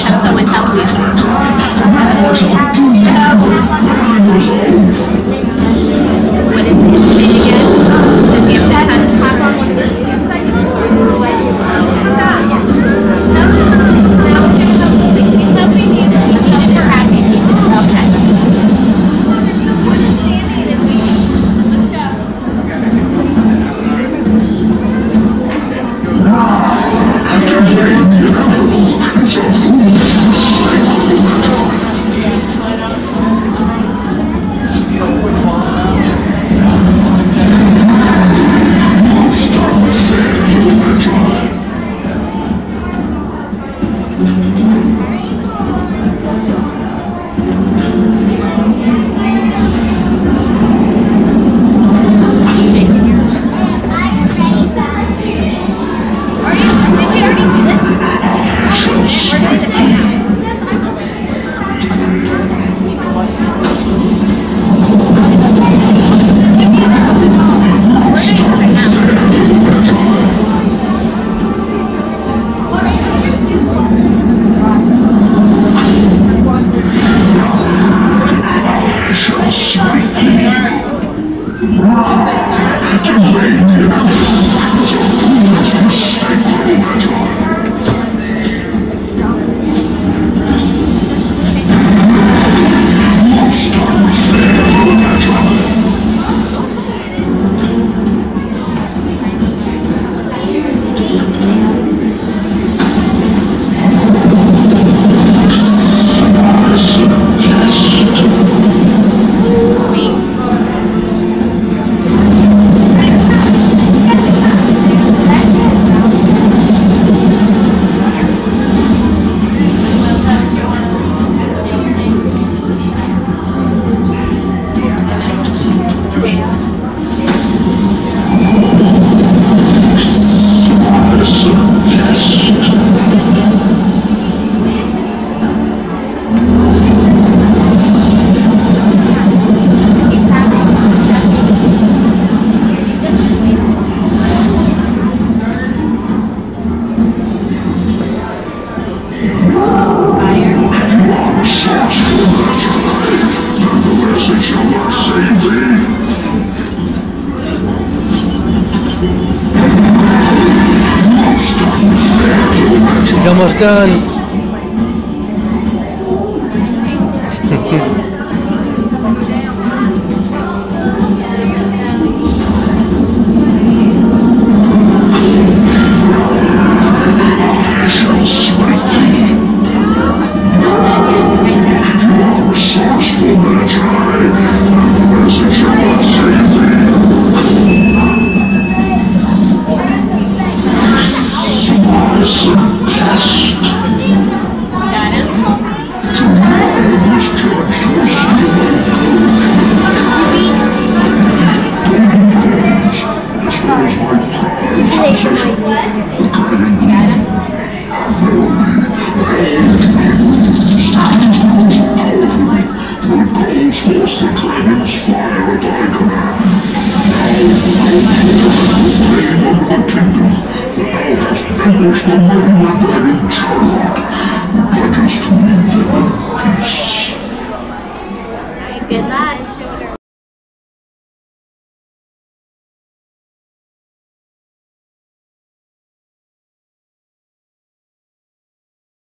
have someone help you. 就为你那么多的酒，为了什么？He's almost done. Vanquished the murderer dragon Sherlock. He pledges to live in peace. Good luck.